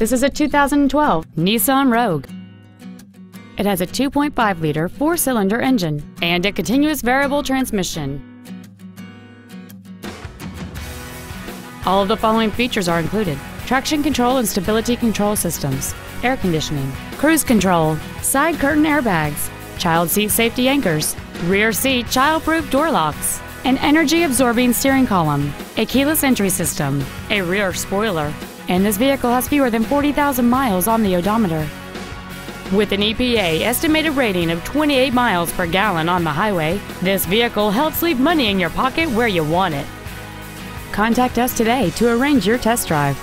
This is a 2012 Nissan Rogue. It has a 2.5-liter four-cylinder engine and a continuous variable transmission. All of the following features are included. Traction control and stability control systems, air conditioning, cruise control, side curtain airbags, child seat safety anchors, rear seat child-proof door locks, an energy-absorbing steering column, a keyless entry system, a rear spoiler, and this vehicle has fewer than 40,000 miles on the odometer. With an EPA estimated rating of 28 miles per gallon on the highway, this vehicle helps leave money in your pocket where you want it. Contact us today to arrange your test drive.